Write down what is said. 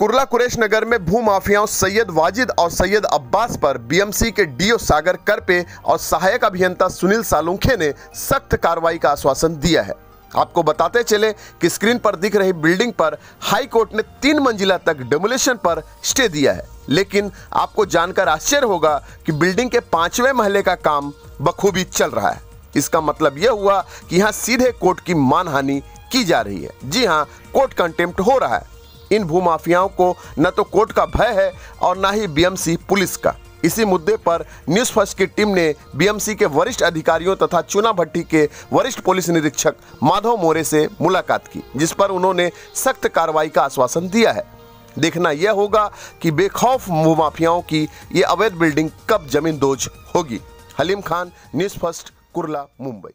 Kurla Quraysh नगर में भू माफियाओं सैयद वाजिद और सैयद अब्बास पर बीएमसी के डीओ सागर करपे और सहायक अभियंता सुनील सालुंखे ने सख्त कार्रवाई का आश्वासन दिया है। आपको बताते चले कि स्क्रीन पर दिख रही बिल्डिंग पर हाई कोर्ट ने तीन मंजिला तक डेमोलेशन पर स्टे दिया है। लेकिन आपको जानकर आश्चर्य होगा कि बिल्डिंग के पाँचवें महले का काम बखूबी चल रहा है। इसका मतलब यह हुआ कि यहाँ सीधे कोर्ट की मानहानि की जा रही है। जी हाँ कोर्ट कंटेम्प्ट हो रहा है। इन भूमाफियाओं को न तो कोर्ट का भय है और न ही बीएमसी पुलिस का। इसी मुद्दे पर न्यूज़ फ़र्स्ट की टीम ने बीएमसी के वरिष्ठ अधिकारियों तथा चुना भट्टी के वरिष्ठ पुलिस निरीक्षक माधव मोरे से मुलाकात की, जिस पर उन्होंने सख्त कार्रवाई का आश्वासन दिया है। देखना यह होगा कि बेखौफ भूमाफियाओं की ये अवैध बिल्डिंग कब ज़मीन दोज होगी। Haleem Khan news first Kurla, Mumbai.